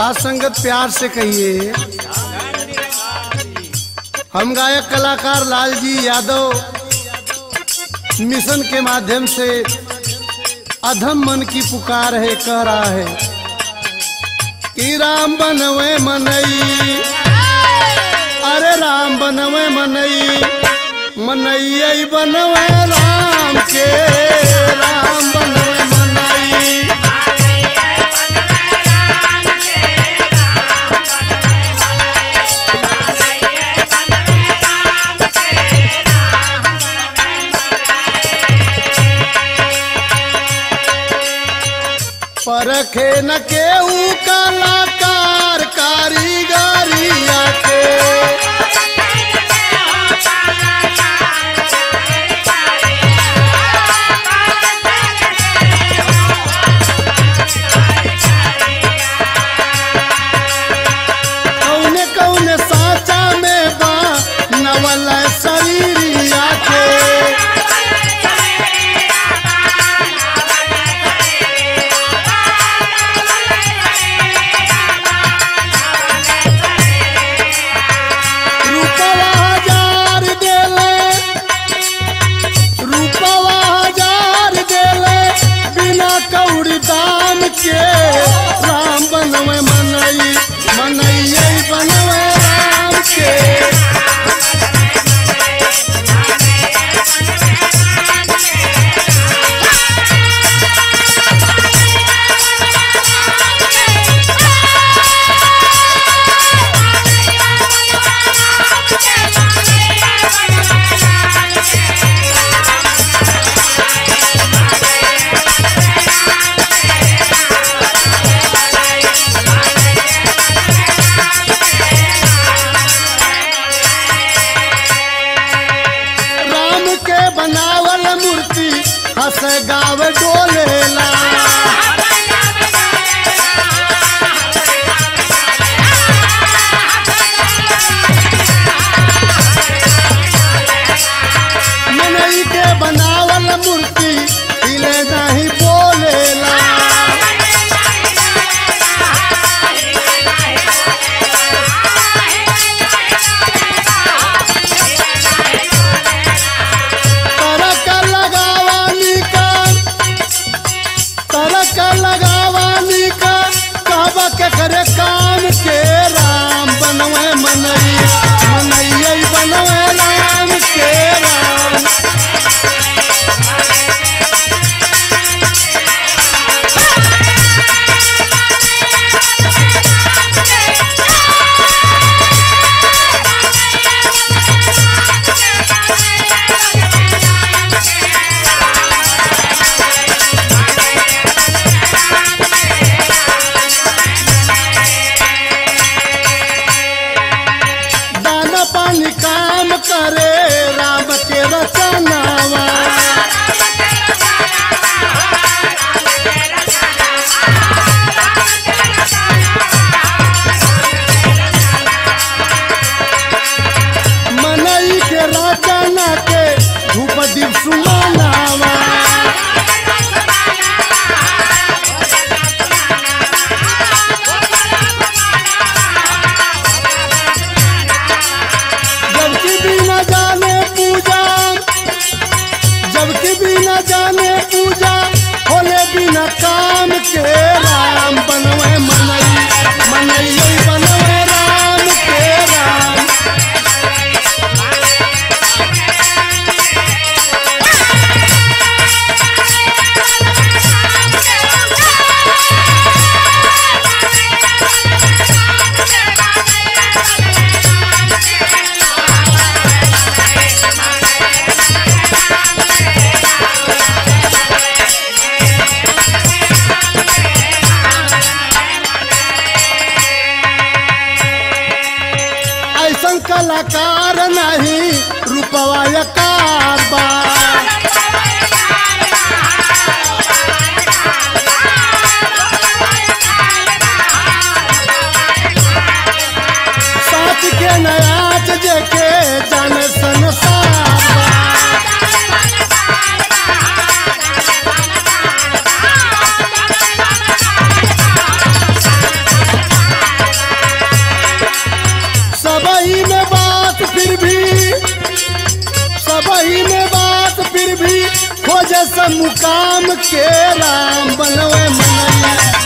सात संगत प्यार से कहिए, हम गायक कलाकार लालजी यादव मिशन के माध्यम से अधम मन की पुकार है, कह रहा है। कि राम बनवे मनई, अरे राम बनवे मनई मनई बनवे राम के, राम बनवे परखे न केहू कलाकार कारीगरिया के yeah. सगाव डोलेला आकार नहीं रूपवा यकार बा देश मुकाम के राम बनवे मनैया।